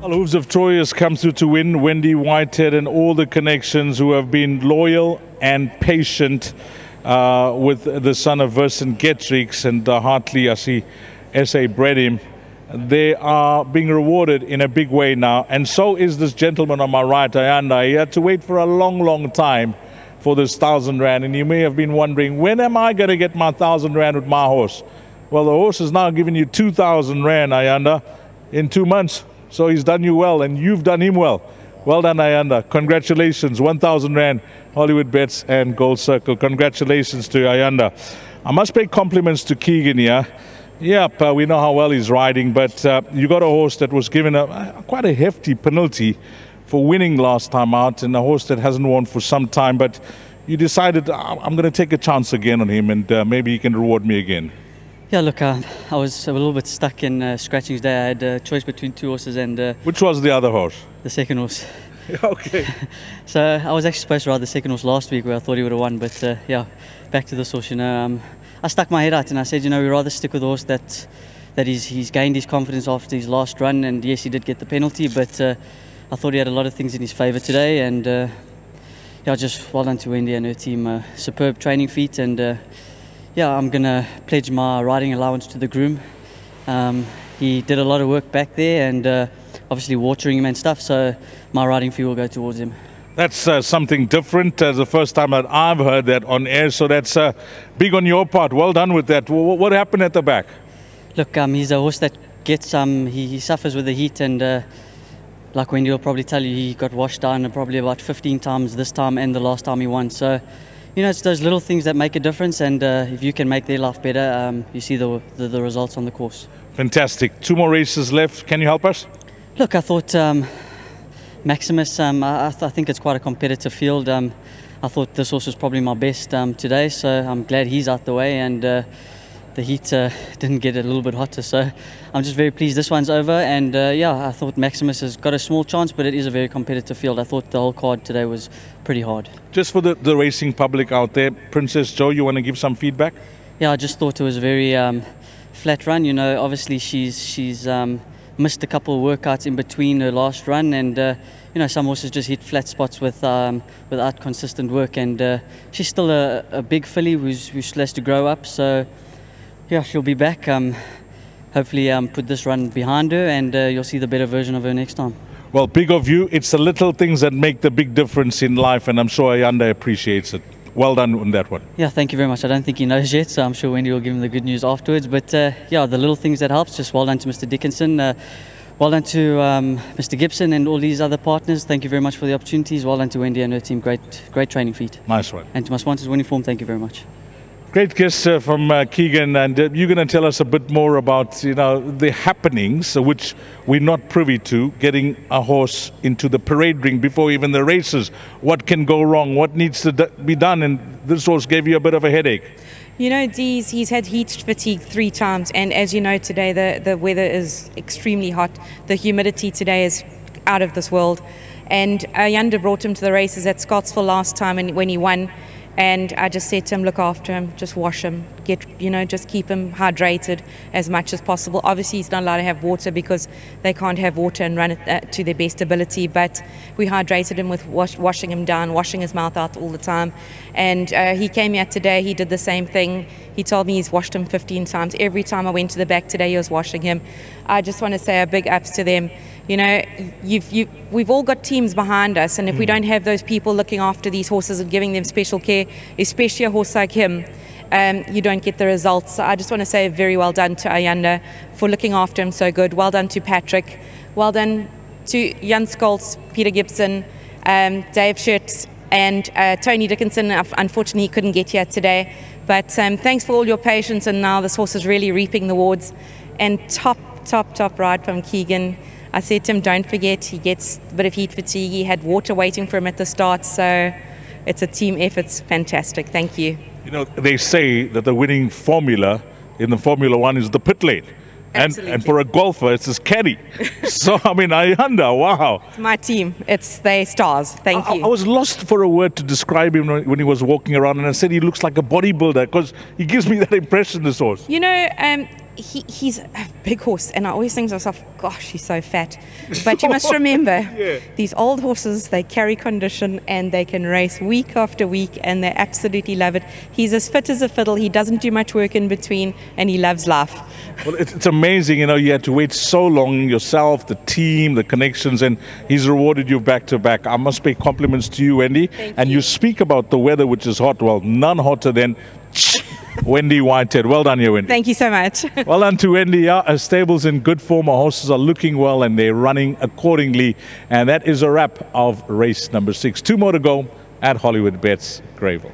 Well, Hooves of Troy has come through to win. Wendy Whitehead and all the connections who have been loyal and patient uh, with the son of Vercingetorix and Hartley, I see S.A. bred him. They are being rewarded in a big way now. And so is this gentleman on my right, Ayanda. He had to wait for a long, long time for this thousand rand. And you may have been wondering, when am I going to get my thousand rand with my horse? Well, the horse is now giving you 2,000 rand, Ayanda, in two months. So he's done you well, and you've done him well. Well done, Ayanda. Congratulations. 1,000 Rand, Hollywood Bets and Gold Circle. Congratulations to Ayanda. I must pay compliments to Keegan here. Yep, uh, we know how well he's riding, but uh, you got a horse that was given a, a, quite a hefty penalty for winning last time out, and a horse that hasn't won for some time. But you decided I'm going to take a chance again on him, and uh, maybe he can reward me again. Yeah, look, uh, I was a little bit stuck in uh, scratchings day. I had a choice between two horses and. Uh, Which was the other horse? The second horse. okay. so I was actually supposed to ride the second horse last week where I thought he would have won, but uh, yeah, back to this horse, you know. Um, I stuck my head out and I said, you know, we'd rather stick with the horse that, that he's, he's gained his confidence after his last run, and yes, he did get the penalty, but uh, I thought he had a lot of things in his favour today, and uh, yeah, just well done to Wendy and her team. superb training feat and yeah, I'm going to pledge my riding allowance to the groom. Um, he did a lot of work back there and uh, obviously watering him and stuff, so my riding fee will go towards him. That's uh, something different. Uh, the first time that I've heard that on air, so that's uh, big on your part. Well done with that. What happened at the back? Look, um, he's a horse that gets um, he, he suffers with the heat, and uh, like Wendy will probably tell you, he got washed down probably about 15 times this time and the last time he won. So you know, it's those little things that make a difference, and uh, if you can make their life better, um, you see the, the, the results on the course. Fantastic. Two more races left. Can you help us? Look, I thought um, Maximus. Um, I, I, th- I, think it's quite a competitive field. Um, I thought this horse was probably my best um, today, so I'm glad he's out the way and. Uh, the heat uh, didn't get a little bit hotter. So I'm just very pleased this one's over. And uh, yeah, I thought Maximus has got a small chance, but it is a very competitive field. I thought the whole card today was pretty hard. Just for the, the racing public out there, Princess Joe, you want to give some feedback? Yeah, I just thought it was a very um, flat run. You know, obviously she's she's um, missed a couple of workouts in between her last run, and uh, you know some horses just hit flat spots with um, without consistent work. And uh, she's still a, a big filly who's, who's still has to grow up. So yeah, she'll be back. Um, hopefully, um, put this run behind her, and uh, you'll see the better version of her next time. Well, big of you. It's the little things that make the big difference in life, and I'm sure Ayanda appreciates it. Well done on that one. Yeah, thank you very much. I don't think he knows yet, so I'm sure Wendy will give him the good news afterwards. But uh, yeah, the little things that helps. Just well done to Mr. Dickinson. Uh, well done to um, Mr. Gibson and all these other partners. Thank you very much for the opportunities. Well done to Wendy and her team. Great, great training feat. Nice one. And to my sponsors, Winning Form, thank you very much. Great guest uh, from uh, Keegan, and uh, you're going to tell us a bit more about you know the happenings uh, which we're not privy to. Getting a horse into the parade ring before even the races. What can go wrong? What needs to be done? And this horse gave you a bit of a headache. You know, Dees, he's had heat fatigue three times, and as you know, today the the weather is extremely hot. The humidity today is out of this world, and Ayanda brought him to the races at Scottsville last time, and when he won and I just said to him, look after him, just wash him, get, you know, just keep him hydrated as much as possible. Obviously, he's not allowed to have water because they can't have water and run it uh, to their best ability, but we hydrated him with wash, washing him down, washing his mouth out all the time. And uh, he came here today, he did the same thing. He told me he's washed him 15 times. Every time I went to the back today, he was washing him. I just want to say a big ups to them you know, you've, you, we've all got teams behind us, and if mm. we hmm. don't have those people looking after these horses and giving them special care, especially a horse like him, um, you don't get the results. I just want to say very well done to Ayanda for looking after him so good. Well done to Patrick. Well done to Jan Scholz, Peter Gibson, um, Dave Schutz, and uh, Tony Dickinson. Unfortunately, he couldn't get here today. But um, thanks for all your patience, and now this horse is really reaping the rewards. And top, top, top ride from Keegan. I said to him, don't forget, he gets a bit of heat fatigue. He had water waiting for him at the start. So it's a team effort. It's fantastic. Thank you. You know, they say that the winning formula in the Formula One is the pit lane. And, and for a golfer, it's his caddy. so, I mean, I wonder, wow. It's my team. It's they stars. Thank I, you. I was lost for a word to describe him when he was walking around, and I said he looks like a bodybuilder because he gives me that impression, this horse. You know, um, he, he's a big horse, and I always think to myself, gosh, he's so fat. But you must remember, Yeah. these old horses, they carry condition and they can race week after week, and they absolutely love it. He's as fit as a fiddle, he doesn't do much work in between, and he loves life. Well, it's, it's amazing, you know, you had to wait so long yourself, the team, the connections, and he's rewarded you back to back. I must pay compliments to you, Wendy. Thank and you. you speak about the weather, which is hot. Well, none hotter than Wendy Whitehead. Well done, here, Wendy. Thank you so much. Well done to Wendy. Yeah, her stable's in good form. Our horses are looking well and they're running accordingly. And that is a wrap of race number six. Two more to go at Hollywood Bets Greyville.